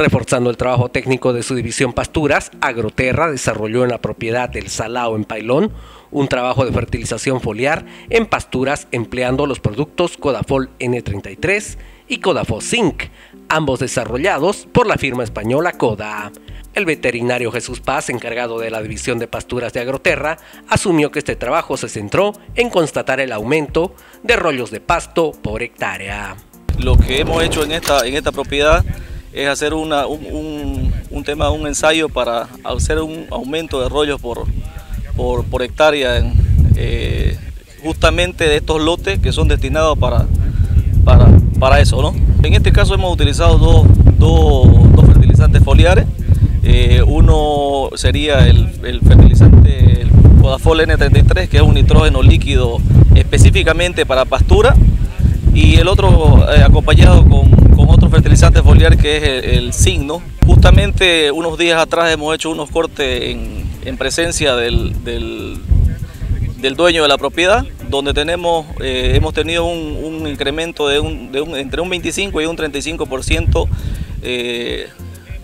Reforzando el trabajo técnico de su división Pasturas, Agroterra desarrolló en la propiedad del Salao en Pailón un trabajo de fertilización foliar en pasturas empleando los productos Codafol N33 y Codafol Zinc, ambos desarrollados por la firma española Coda. El veterinario Jesús Paz, encargado de la división de pasturas de Agroterra, asumió que este trabajo se centró en constatar el aumento de rollos de pasto por hectárea. Lo que hemos hecho en esta, en esta propiedad es hacer un, tema, un ensayo para hacer un aumento de rollos por, por, hectárea eh, justamente de estos lotes que son destinados para, para, eso. ¿no? En este caso hemos utilizado dos, fertilizantes foliares. Eh, uno sería el, fertilizante el Codafol N33, que es un nitrógeno líquido específicamente para pastura, y el otro eh, acompañado con, foliar que es el, signo. Justamente unos días atrás hemos hecho unos cortes en, presencia del, del, dueño de la propiedad, donde tenemos, eh, hemos tenido un, incremento de, un, de entre un 25 y un 35% eh,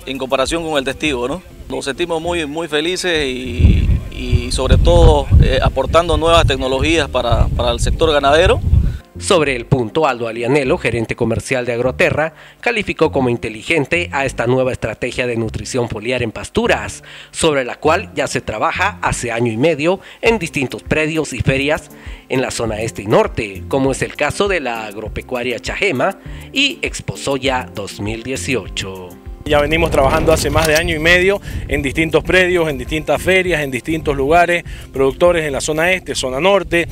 en comparación con el testigo. ¿no? Nos sentimos muy, muy felices y, y sobre todo aportando nuevas tecnologías para, para el sector ganadero. Sobre el punto, Aldo Alianelo, gerente comercial de Agroterra, calificó como inteligente a esta nueva estrategia de nutrición foliar en pasturas, sobre la cual ya se trabaja hace año y medio en distintos predios y ferias en la zona este y norte, como es el caso de la agropecuaria Chajema y Exposoya 2018. Ya venimos trabajando hace más de año y medio en distintos predios, en distintas ferias, en distintos lugares, productores en la zona este, zona norte,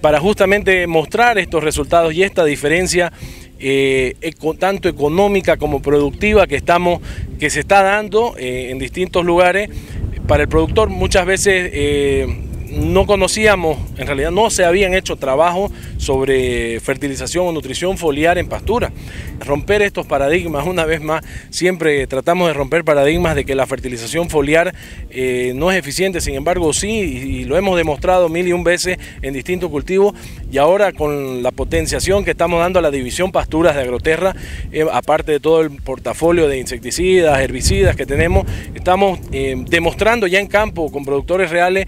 para justamente mostrar estos resultados y esta diferencia eh, tanto económica como productiva que estamos que se está dando eh, en distintos lugares para el productor muchas veces eh, no conocíamos, en realidad no se habían hecho trabajos sobre fertilización o nutrición foliar en pastura. Romper estos paradigmas, una vez más, siempre tratamos de romper paradigmas de que la fertilización foliar eh, no es eficiente, sin embargo sí, y, lo hemos demostrado mil y un veces en distintos cultivos, y ahora con la potenciación que estamos dando a la división pasturas de Agroterra, eh, aparte de todo el portafolio de insecticidas, herbicidas que tenemos, estamos eh, demostrando ya en campo con productores reales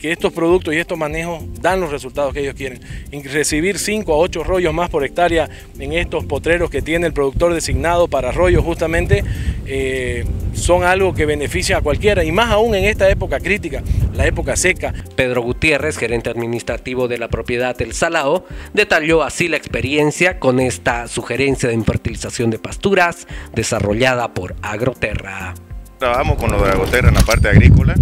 que estos productos y estos manejos dan los resultados que ellos quieren. recibir 5 a 8 rollos más por hectárea en estos potreros que tiene el productor designado para rollos justamente eh, son algo que beneficia a cualquiera y más aún en esta época crítica, la época seca. Pedro Gutiérrez, gerente administrativo de la propiedad El Salao, detalló así la experiencia con esta sugerencia de infertilización de pasturas desarrollada por Agroterra. Trabajamos con los de Agroterra en la parte agrícola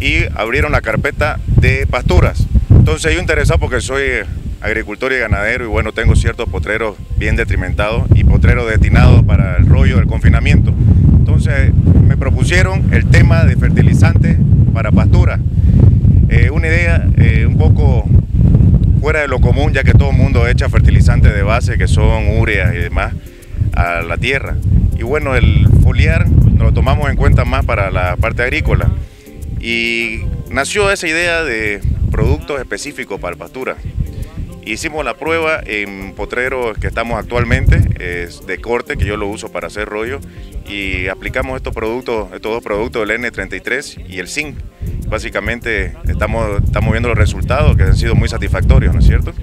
y abrieron la carpeta de pasturas. Entonces yo interesado porque soy agricultor y ganadero y bueno, tengo ciertos potreros bien detrimentados y potreros destinados para el rollo del confinamiento. Entonces me propusieron el tema de fertilizantes para pasturas. Eh, una idea eh, un poco fuera de lo común, ya que todo el mundo echa fertilizantes de base, que son urea y demás, a la tierra. Y bueno, el foliar lo tomamos en cuenta más para la parte agrícola. Y nació esa idea de productos específicos para pastura. Hicimos la prueba en potreros que estamos actualmente, es de corte, que yo lo uso para hacer rollo, y aplicamos estos productos, estos dos productos, el N33 y el Zinc. Básicamente estamos, estamos viendo los resultados que han sido muy satisfactorios, ¿no es cierto?